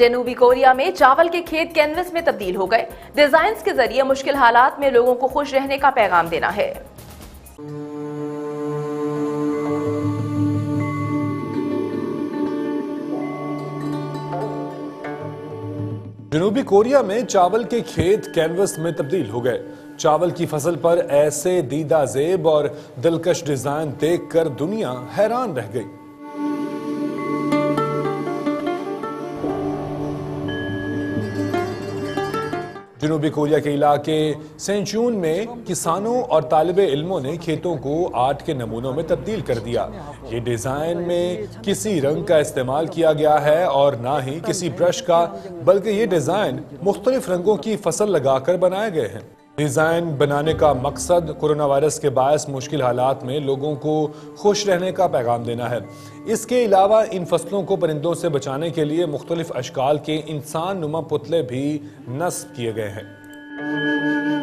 जनूबी कोरिया में चावल के खेत कैनवस में तब्दील हो गए। डिज़ाइन के ज़रिए मुश्किल हालात में लोगों को खुश रहने का पैगाम देना है। जनूबी, कोरिया में चावल के खेत कैनवस में तब्दील हो गए। चावल की फ़सल पर ऐसे दीदा जेब और दिलकश डिज़ाइन देखकर दुनिया हैरान रह गई। जनूबी कोरिया के इलाके सेंचून में किसानों और तालब इलमों ने खेतों को आर्ट के नमूनों में तब्दील कर दिया। ये डिज़ाइन में किसी रंग का इस्तेमाल किया गया है और ना ही किसी ब्रश का, बल्कि ये डिज़ाइन मुख्तलिफ़ रंगों की फ़सल लगाकर बनाए गए हैं। डिज़ाइन बनाने का मकसद कोरोना वायरस के बायस मुश्किल हालात में लोगों को खुश रहने का पैगाम देना है। इसके अलावा इन फ़सलों को परिंदों से बचाने के लिए मुख्तलिफ़ अशकाल के इंसान नुमा पुतले भी नस्ब किए गए हैं।